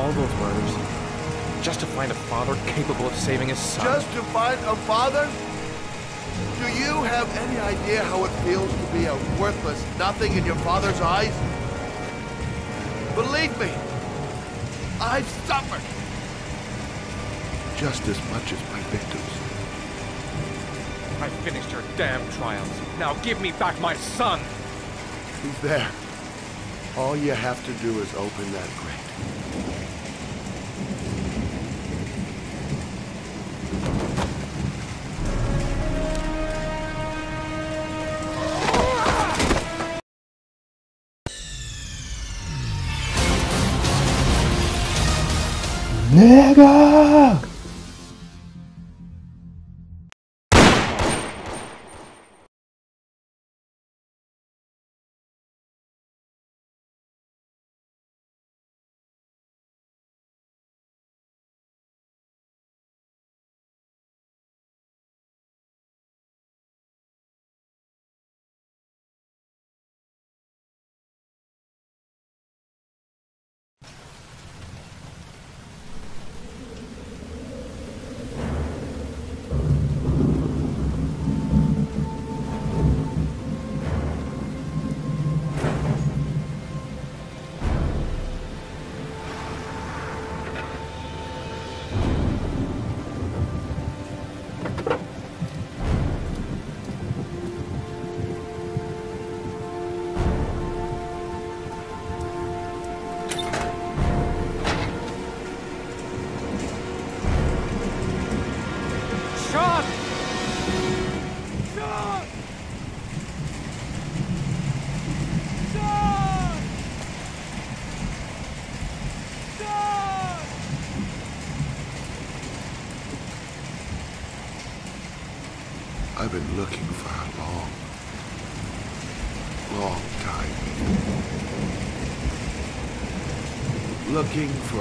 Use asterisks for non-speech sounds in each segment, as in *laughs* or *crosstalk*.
All those murders, just to find a father capable of saving his son. Just to find a father? Do you have any idea how it feels to be a worthless nothing in your father's eyes? Believe me, I've suffered. Just as much as my victims. I finished your damn trials. Now give me back my son! He's there. All you have to do is open that grate. Nigga!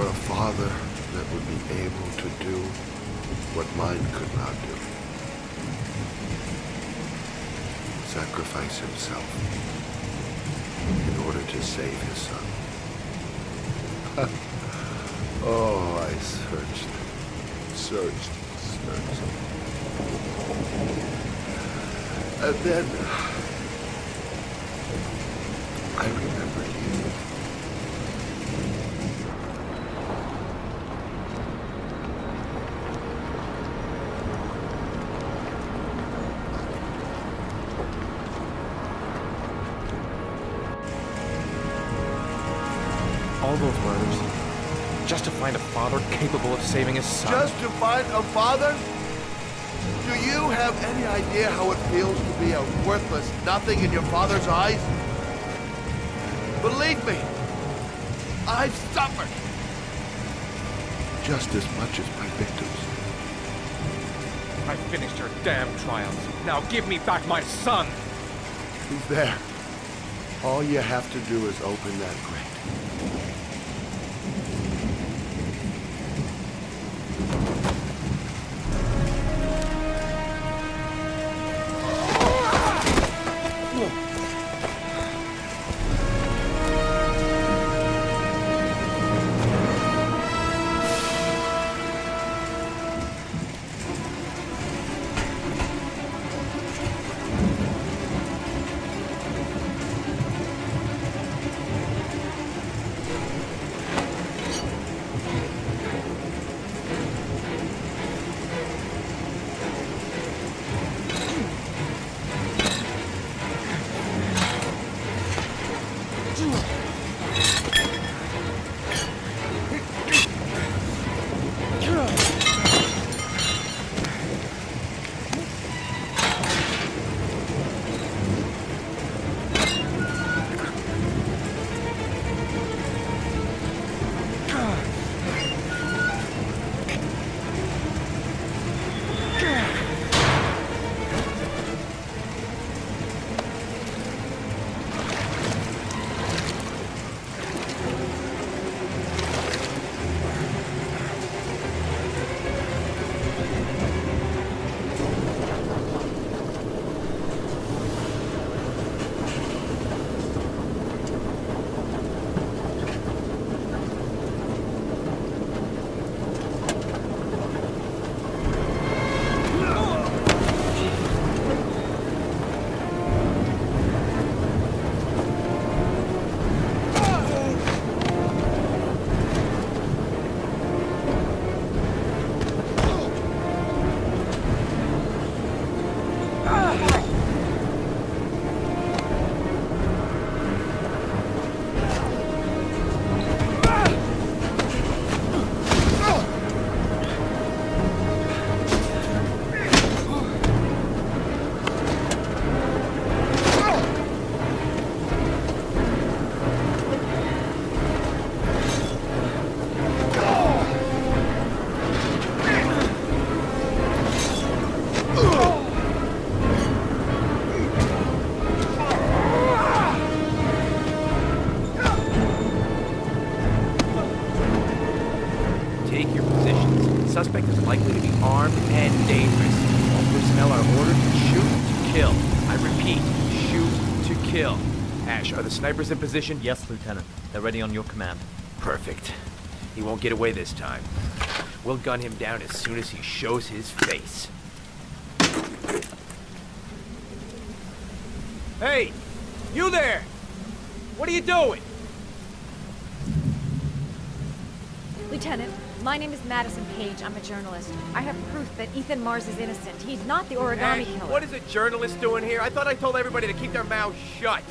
A father that would be able to do what mine could not do. Sacrifice himself in order to save his son. *laughs* oh, I searched, searched, searched. And then of saving his son. Just to find a father? Do you have any idea how it feels to be a worthless nothing in your father's eyes? Believe me, I've suffered. Just as much as my victims. I finished your damn trials. Now give me back my son! He's there. All you have to do is open that grate. Dangerous. All personnel are ordered to shoot to kill. I repeat, shoot to kill. Ash, are the snipers in position? Yes, Lieutenant. They're ready on your command. Perfect. He won't get away this time. We'll gun him down as soon as he shows his face. Hey! You there! What are you doing? Lieutenant, my name is Madison Paige. I'm a journalist. I have proof that Ethan Mars is innocent. He's not the origami Ash, killer. what is a journalist doing here? I thought I told everybody to keep their mouths shut.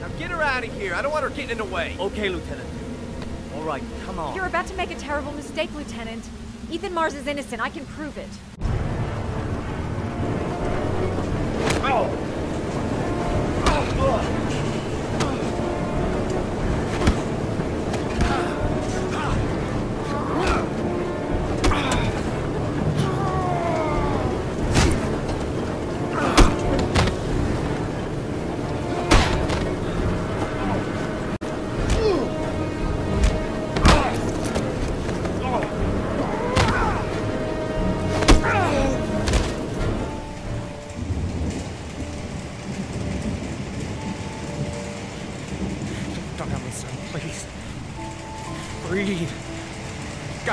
Now get her out of here. I don't want her getting in the way. Okay, Lieutenant. All right, come on. You're about to make a terrible mistake, Lieutenant. Ethan Mars is innocent. I can prove it. Don't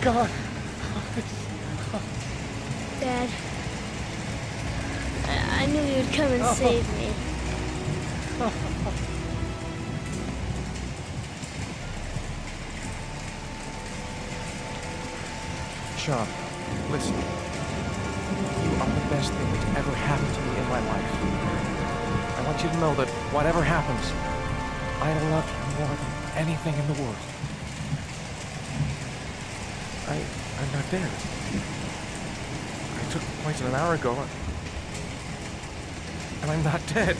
You. Dad. I, I knew you'd come and oh. save me. I'm not dead. I took the poison an hour ago, and I'm not dead.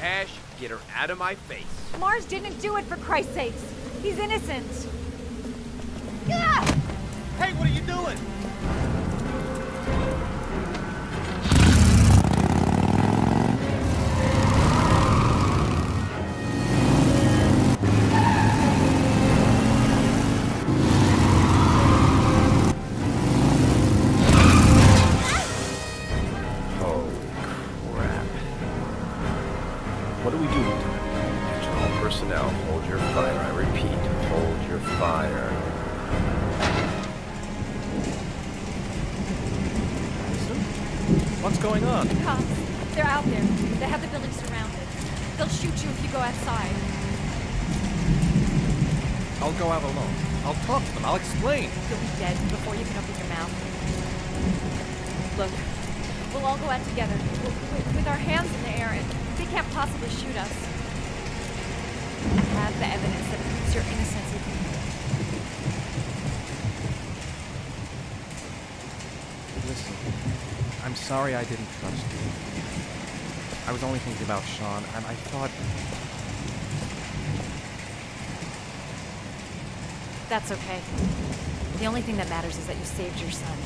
Ash, get her out of my face. Mars didn't do it for Christ's sakes. He's innocent. What do we do, Lieutenant? All personnel, hold your fire. I repeat, hold your fire. What's going on? Cops, they're out there. They have the building surrounded. They'll shoot you if you go outside. I'll go out alone. I'll talk to them. I'll explain. You'll be dead before you can open your mouth. Look, we'll all go out together w- with, with our hands in the air, and they can't possibly shoot us. We have the evidence that proves your innocence. Listen, I'm sorry I didn't trust you. I was only thinking about Sean, and I thought That's okay. The only thing that matters is that you saved your son.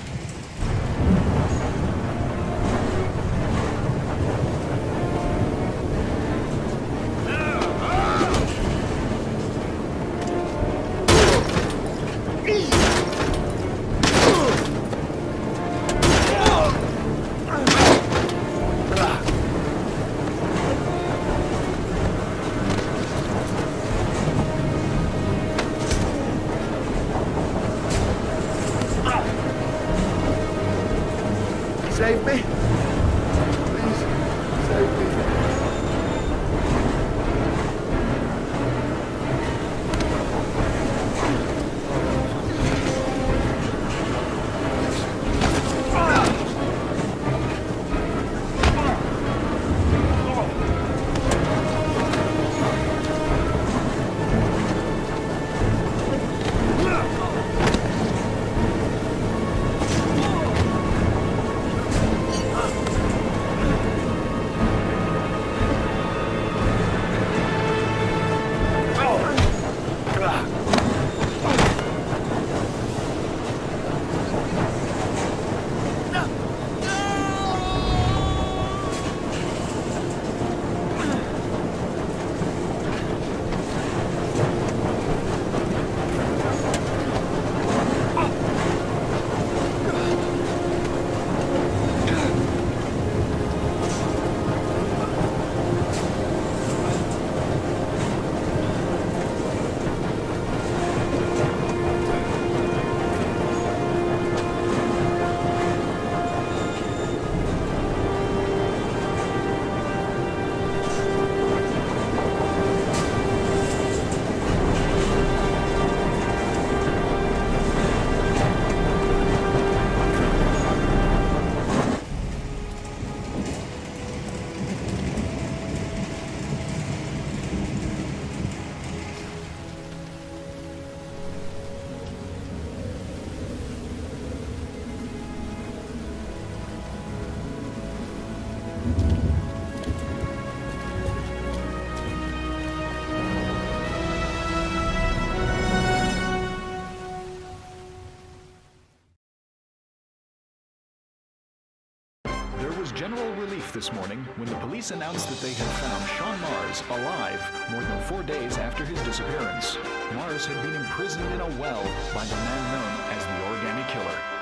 There was general relief this morning when the police announced that they had found Sean Mars alive more than four days after his disappearance. Mars had been imprisoned in a well by the man known as the Origami Killer.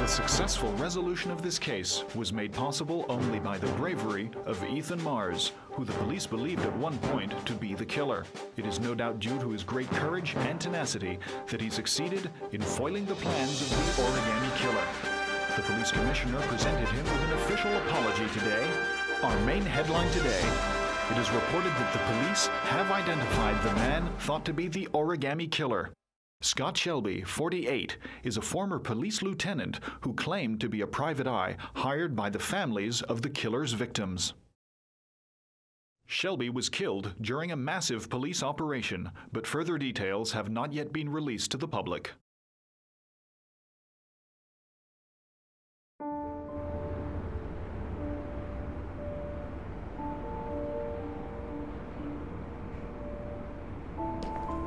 The successful resolution of this case was made possible only by the bravery of Ethan Mars, who the police believed at one point to be the killer. It is no doubt due to his great courage and tenacity that he succeeded in foiling the plans of the Origami Killer. The police commissioner presented him with an official apology today. Our main headline today it is reported that the police have identified the man thought to be the origami killer. Scott Shelby, 48, is a former police lieutenant who claimed to be a private eye hired by the families of the killer's victims. Shelby was killed during a massive police operation, but further details have not yet been released to the public.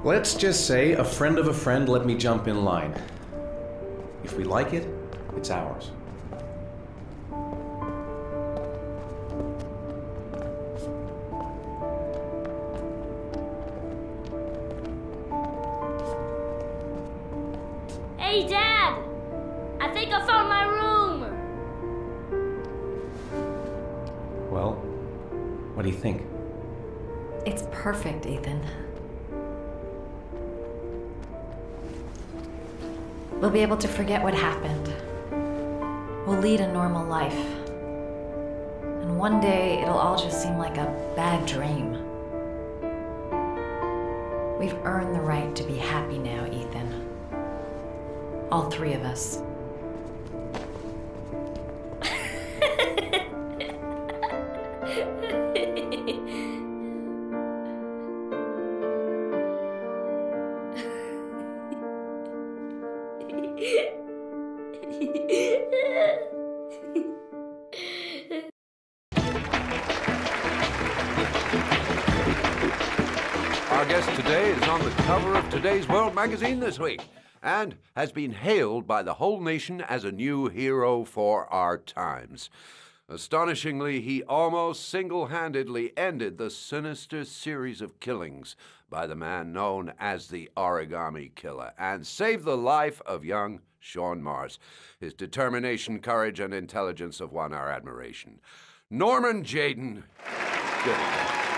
Let's just say a friend of a friend let me jump in line. If we like it, it's ours. Hey, Dad! I think I found my room! Well, what do you think? It's perfect, Ethan. We'll be able to forget what happened. We'll lead a normal life. And one day it'll all just seem like a bad dream. We've earned the right to be happy now, Ethan. All three of us. Magazine this week. and has been hailed by the whole nation as a new hero for our times. Astonishingly, he almost single handedly ended the sinister series of killings by the man known as the Origami Killer and saved the life of young Sean Mars. His determination, courage, and intelligence have won our admiration. Norman Jayden, good. You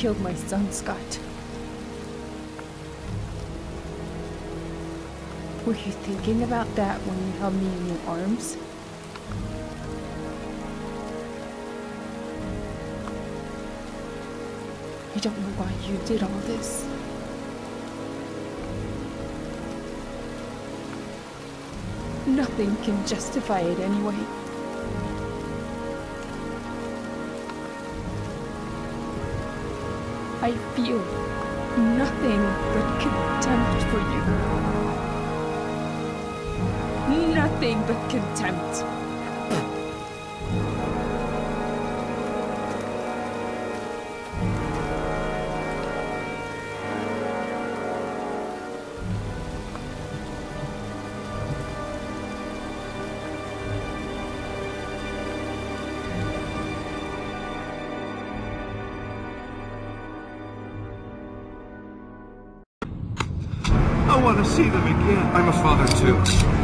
killed my son, Scott. Were you thinking about that when you held me in your arms? I don't know why you did all this. Nothing can justify it anyway. I feel nothing but contempt for you. Nothing but contempt. Want to see them again. I'm a father too.